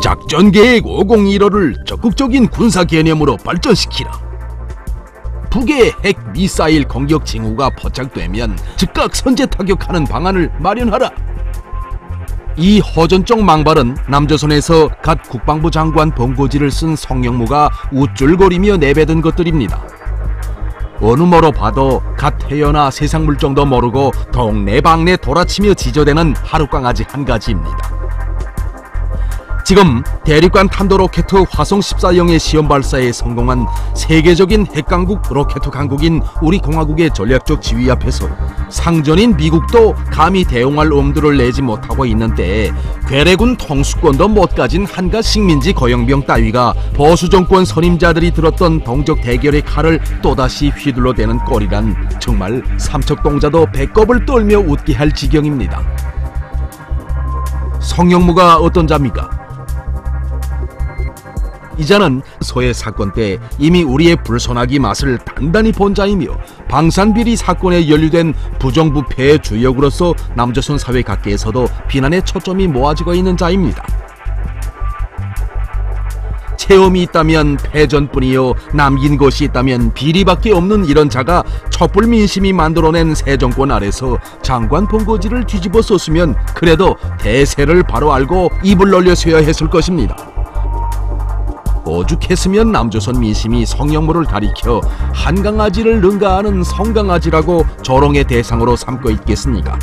작전계획 501호를 적극적인 군사 개념으로 발전시키라. 북의 핵 미사일 공격 징후가 포착되면 즉각 선제 타격하는 방안을 마련하라. 이 허전적 망발은 남조선에서 갓 국방부 장관 본고지를 쓴 성영무가 우쭐거리며 내뱉은 것들입니다. 어느 뭐로 봐도 갓 태어나 세상 물정도 모르고 동네방네 돌아치며 지저대는 하룻강아지 한 가지입니다. 지금 대륙간 탄도 로켓 화성 14형의 시험 발사에 성공한 세계적인 핵강국 로켓 강국인 우리 공화국의 전략적 지위 앞에서 상전인 미국도 감히 대응할 엄두를 내지 못하고 있는 때에 괴뢰군 통수권도 못 가진 한가 식민지 거영병 따위가 보수 정권 선임자들이 들었던 동적 대결의 칼을 또다시 휘둘러대는 꼴이란 정말 삼척동자도 배꼽을 떨며 웃게 할 지경입니다. 성영무가 어떤 자입니까? 이자는 소해 사건 때 이미 우리의 불손하기 맛을 단단히 본 자이며 방산비리 사건에 연루된 부정부패의 주역으로서 남조선 사회 각계에서도 비난의 초점이 모아지고 있는 자입니다. 체험이 있다면 패전뿐이요 남긴 것이 있다면 비리밖에 없는 이런 자가 촛불 민심이 만들어낸 새 정권 아래서 장관 본거지를 뒤집어 썼으면 그래도 대세를 바로 알고 입을 놀려서야 했을 것입니다. 오죽했으면 남조선 민심이 성령무를 가리켜 한강아지를 능가하는 성강아지라고 조롱의 대상으로 삼고 있겠습니까?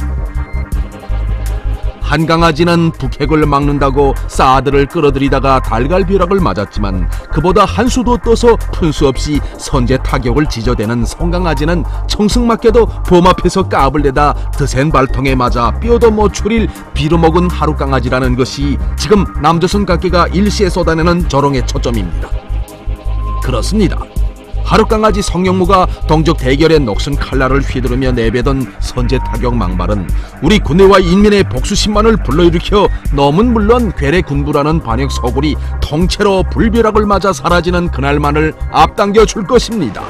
한강아지는 북핵을 막는다고 사드를 끌어들이다가 달갈비락을 맞았지만 그보다 한 수도 떠서 푼수 없이 선제 타격을 지저대는 성강아지는 청승맞게도 봄 앞에서 까불대다 드센 발통에 맞아 뼈도 못 추릴 비로먹은 하룻강아지라는 것이 지금 남조선 각계가 일시에 쏟아내는 조롱의 초점입니다. 그렇습니다. 하룻강아지 성령무가 동족 대결의 녹슨 칼날을 휘두르며 내뱉은 선제 타격 망발은 우리 군대와 인민의 복수심만을 불러일으켜 넘은 물론 괴뢰 군부라는 반역 소굴이 통째로 불벼락을 맞아 사라지는 그날만을 앞당겨 줄 것입니다.